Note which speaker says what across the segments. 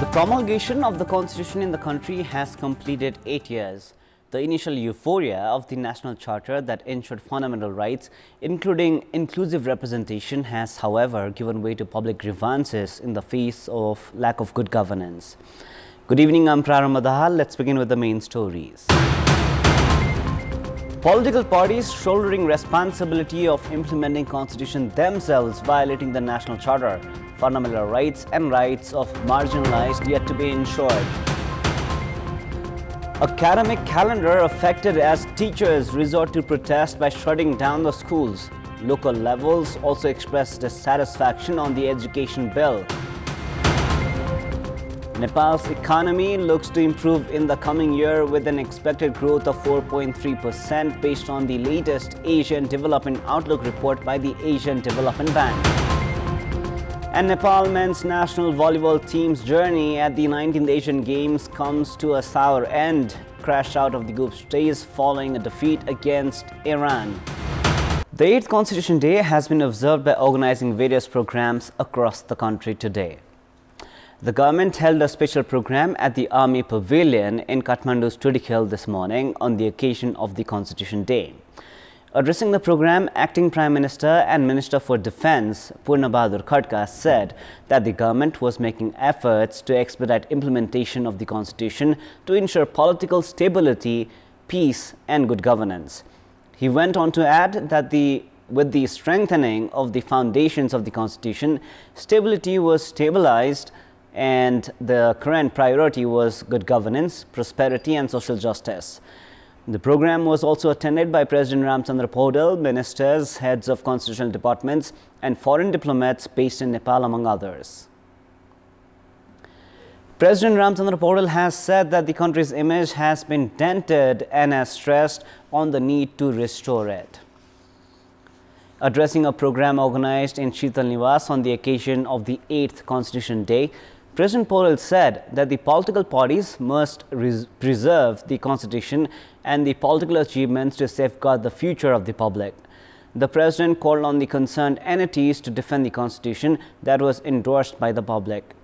Speaker 1: The promulgation of the constitution in the country has completed eight years. The initial euphoria of the national charter that ensured fundamental rights, including inclusive representation, has, however, given way to public grievances in the face of lack of good governance. Good evening, I'm Prarambha. Let's begin with the main stories. Political parties shouldering responsibility of implementing constitution themselves violating the national charter, fundamental rights and rights of marginalized yet to be ensured. Academic calendar affected as teachers resort to protest by shutting down the schools. Local levels also expressed dissatisfaction on the education bill. Nepal's economy looks to improve in the coming year with an expected growth of 4.3% based on the latest Asian Development Outlook report by the Asian Development Bank. And Nepal men's national volleyball team's journey at the 19th Asian Games comes to a sour end, crashed out of the group stage following a defeat against Iran. The 8th Constitution Day has been observed by organizing various programs across the country today. The government held a special program at the Army Pavilion in Kathmandu's Tundikhel this morning on the occasion of the Constitution Day. Addressing the program, Acting Prime Minister and Minister for Defence Purna Bahadur Khadka said that the government was making efforts to expedite implementation of the Constitution to ensure political stability, peace and good governance. He went on to add that the with the strengthening of the foundations of the Constitution, stability was stabilized and the current priority was good governance, prosperity and social justice. The program was also attended by President Ramchandra Paudel, ministers, heads of constitutional departments and foreign diplomats based in Nepal among others. President Ramchandra Paudel has said that the country's image has been dented and has stressed on the need to restore it. Addressing a program organized in Sheetal Niwas on the occasion of the 8th Constitution Day, President Paudel said that the political parties must preserve the constitution and the political achievements to safeguard the future of the public. The president called on the concerned entities to defend the constitution that was endorsed by the public.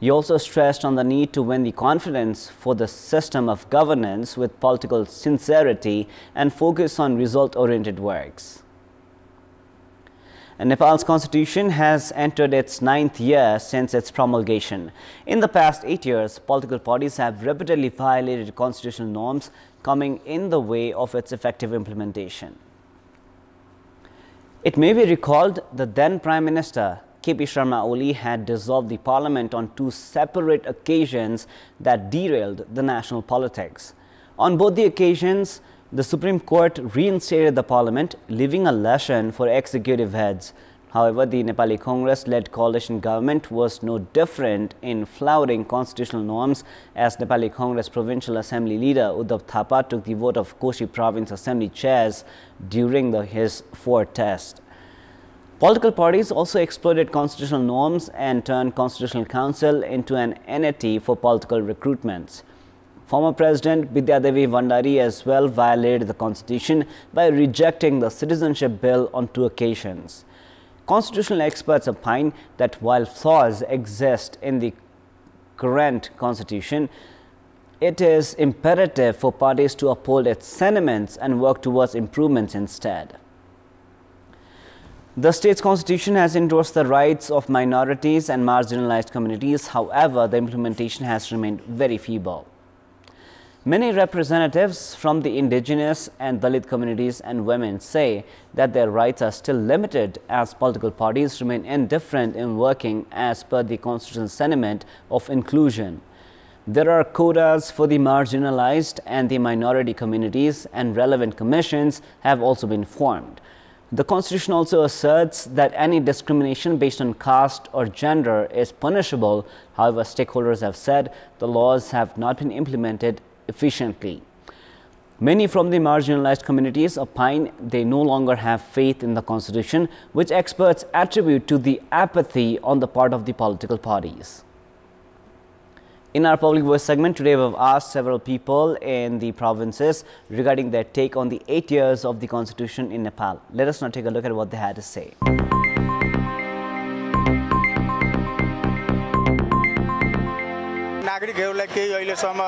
Speaker 1: He also stressed on the need to win the confidence for the system of governance with political sincerity and focus on result-oriented works. Nepal's constitution has entered its ninth year since its promulgation. In the past eight years, political parties have repeatedly violated constitutional norms coming in the way of its effective implementation. It may be recalled that then Prime Minister KP Sharma Oli had dissolved the parliament on two separate occasions that derailed the national politics. On both the occasions, the Supreme Court reinstated the parliament, leaving a lesson for executive heads. However, the Nepali Congress-led coalition government was no different in flouting constitutional norms as Nepali Congress Provincial Assembly leader Uddhav Thapa took the vote of Koshi Province Assembly chairs during the, his fourth test. Political parties also exploited constitutional norms and turned Constitutional Council into an entity for political recruitments. Former President Bidyadevi Bhandari as well violated the constitution by rejecting the citizenship bill on two occasions. Constitutional experts opine that while flaws exist in the current constitution, it is imperative for parties to uphold its sentiments and work towards improvements instead. The state's constitution has endorsed the rights of minorities and marginalized communities. However, the implementation has remained very feeble. Many representatives from the indigenous and Dalit communities and women say that their rights are still limited as political parties remain indifferent in working as per the constitutional sentiment of inclusion. There are quotas for the marginalized and the minority communities and relevant commissions have also been formed. The constitution also asserts that any discrimination based on caste or gender is punishable. However, stakeholders have said the laws have not been implemented efficiently. Many from the marginalized communities opine they no longer have faith in the constitution, which experts attribute to the apathy on the part of the political parties. In our public voice segment today, we have asked several people in the provinces regarding their take on the eight years of the constitution in Nepal. Let us now take a look at what they had to say.
Speaker 2: नागरिकहरूलाई केही अहिलेसम्म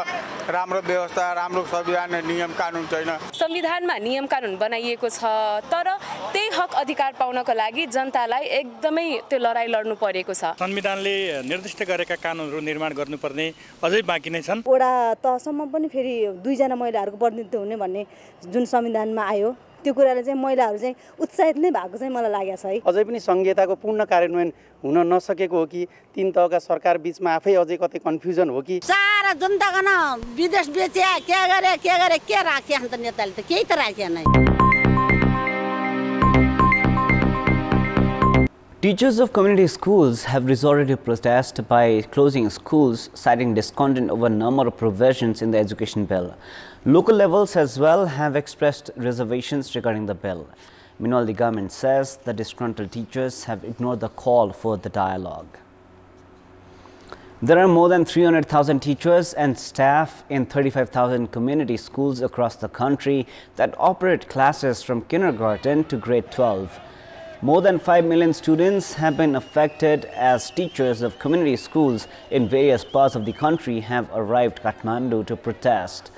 Speaker 2: राम्रो व्यवस्था राम्रो संविधान नियम कानुन छैन।
Speaker 3: संविधानमा नियम कानुन बनाइएको छ तर त्यही हक अधिकार पाउनको लागि जनतालाई एकदमै त्यो लडाइँ लड्नु परेको छ।
Speaker 4: संविधानले निर्दिष्ट गरेका कानुनहरू निर्माण गर्नुपर्ने अझै बाँकी नै छन्।
Speaker 5: वडा तहसम्म पनि फेरि दुईजना महिलाहरूको प्रतिनिधित्व हुने भन्ने जुन संविधानमा आयो। त्यो कुराले चाहिँ महिलाहरू चाहिँ उत्साहित नै भएको चाहिँ मलाई लागेको छ है।
Speaker 6: अझै पनि सङ्घीयताको पूर्ण कार्यान्वयन हुन नसकेको हो कि तिन तहका सरकार बिचमा आफै अझै कतै कन्फ्युजन हो कि?
Speaker 7: सारा जनताको न विदेश बेचे के गरे के गरे के राखे अन्त नेताले त केही त राखेन
Speaker 1: Teachers of community schools have resorted to protest by closing schools, citing discontent over a number of provisions in the education bill. Local levels as well have expressed reservations regarding the bill. Meanwhile, the government says the disgruntled teachers have ignored the call for the dialogue. There are more than 300,000 teachers and staff in 35,000 community schools across the country that operate classes from kindergarten to grade 12. More than 5 million students have been affected as teachers of community schools in various parts of the country have arrived Kathmandu to protest.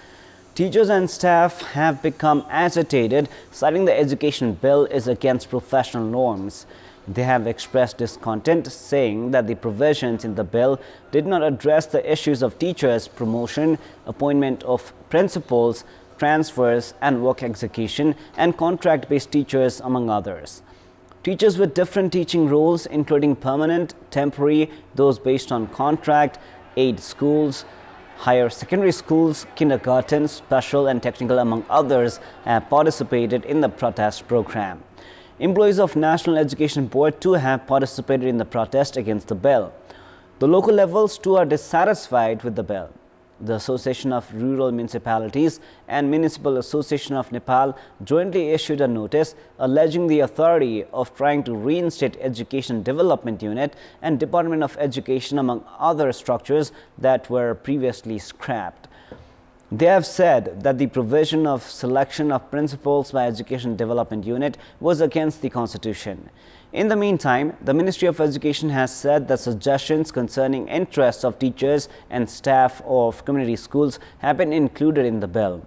Speaker 1: Teachers and staff have become agitated, citing the education bill is against professional norms. They have expressed discontent, saying that the provisions in the bill did not address the issues of teachers' promotion, appointment of principals, transfers and work execution, and contract-based teachers, among others. Teachers with different teaching roles, including permanent, temporary, those based on contract, aid schools, higher secondary schools, kindergarten, special and technical among others have participated in the protest program. Employees of National Education Board too have participated in the protest against the bill. The local levels too are dissatisfied with the bill. The Association of Rural Municipalities and Municipal Association of Nepal jointly issued a notice alleging the authority of trying to reinstate Education Development Unit and Department of Education among other structures that were previously scrapped. They have said that the provision of selection of principals by Education Development Unit was against the Constitution. In the meantime, the Ministry of Education has said that suggestions concerning interests of teachers and staff of community schools have been included in the bill.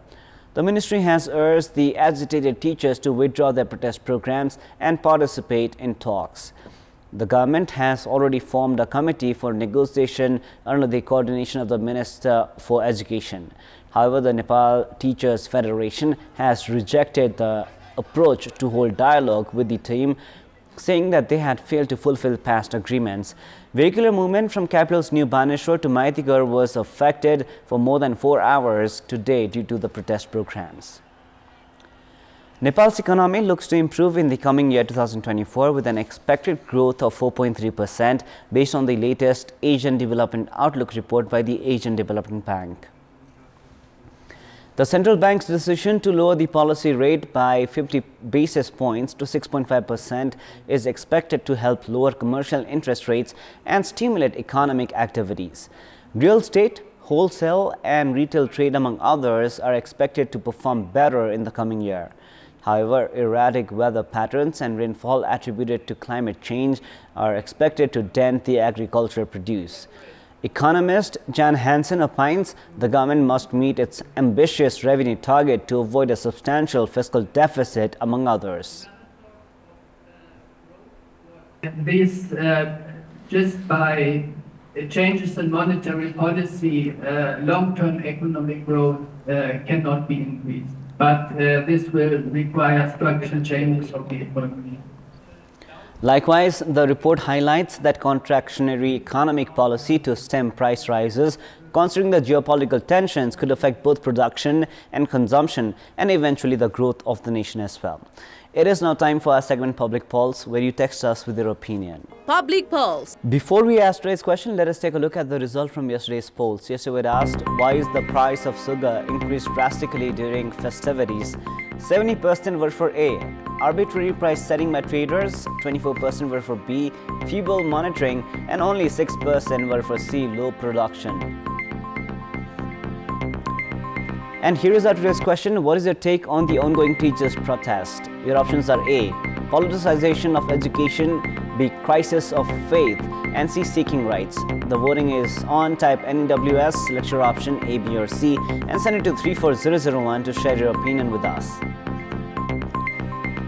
Speaker 1: The ministry has urged the agitated teachers to withdraw their protest programs and participate in talks. The government has already formed a committee for negotiation under the coordination of the Minister for Education. However, the Nepal Teachers Federation has rejected the approach to hold dialogue with the team saying that they had failed to fulfill past agreements. Vehicular movement from capital's New Baneshwar to Maitighar was affected for more than four hours today due to the protest programs. Nepal's economy looks to improve in the coming year 2024 with an expected growth of 4.3 percent based on the latest Asian Development Outlook report by the Asian Development Bank. The central bank's decision to lower the policy rate by 50 basis points to 6.5 percent is expected to help lower commercial interest rates and stimulate economic activities. Real estate, wholesale and retail trade among others are expected to perform better in the coming year. However, erratic weather patterns and rainfall attributed to climate change are expected to dent the agriculture produce. Economist Jan Hansen opines the government must meet its ambitious revenue target to avoid a substantial fiscal deficit, among others.
Speaker 8: This, uh, just by changes in monetary policy, uh, long-term economic growth uh, cannot be increased. But uh, this will require structural changes of the economy.
Speaker 1: Likewise, the report highlights that contractionary economic policy to stem price rises, considering the geopolitical tensions, could affect both production and consumption and eventually the growth of the nation as well. It is now time for our segment Public Pulse, where you text us with your opinion.
Speaker 7: Public Pulse.
Speaker 1: Before we ask today's question, let us take a look at the result from yesterday's polls. Yesterday we asked, why is the price of sugar increased drastically during festivities? 70% were for A, arbitrary price setting by traders, 24% were for B, feeble monitoring, and only 6% were for C, low production. And here is our today's question. What is your take on the ongoing teachers' protest? Your options are A. Politicization of education. B. Crisis of faith. NC seeking rights. The voting is on. Type NWS, select your option A, B or C and send it to 34001 to share your opinion with us.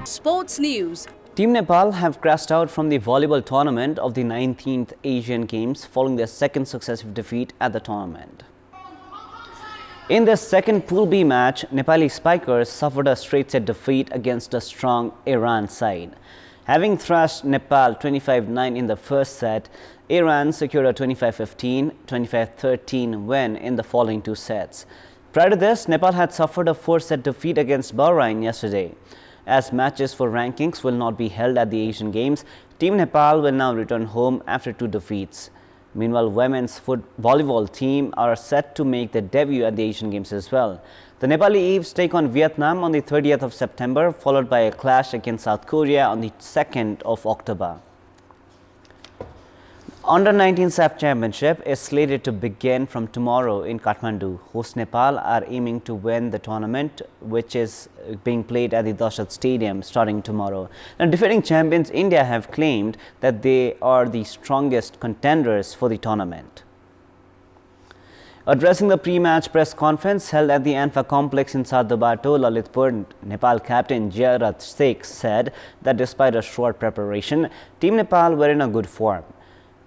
Speaker 9: Sports News
Speaker 1: Team Nepal have crashed out from the volleyball tournament of the 19th Asian Games following their second successive defeat at the tournament. In their second Pool B match, Nepali Spikers suffered a straight set defeat against a strong Iran side. Having thrashed Nepal 25-9 in the first set, Iran secured a 25-15, 25-13 win in the following two sets. Prior to this, Nepal had suffered a four-set defeat against Bahrain yesterday. As matches for rankings will not be held at the Asian Games, Team Nepal will now return home after two defeats. Meanwhile, women's foot volleyball team are set to make their debut at the Asian Games as well. The Nepali Eves take on Vietnam on the 30th of September, followed by a clash against South Korea on the 2nd of October. Under 19 SAFF Championship is slated to begin from tomorrow in Kathmandu. Host Nepal are aiming to win the tournament, which is being played at the Dasharath Stadium starting tomorrow. Now, defending champions India have claimed that they are the strongest contenders for the tournament. Addressing the pre-match press conference held at the ANFA complex in Satdobato, Lalitpur, Nepal captain Jayarath Sheikh said that despite a short preparation, Team Nepal were in a good form.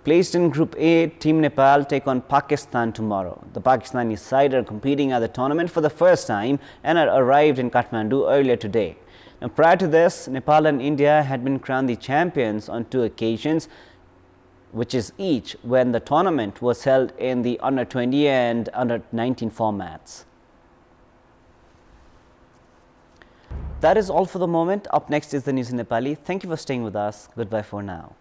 Speaker 1: Placed in Group A, Team Nepal take on Pakistan tomorrow. The Pakistani side are competing at the tournament for the first time and had arrived in Kathmandu earlier today. Now, prior to this, Nepal and India had been crowned the champions on two occasions, which is each when the tournament was held in the under 20 and under 19 formats. That is all for the moment. Up next is the news in Nepali. Thank you for staying with us. Goodbye for now.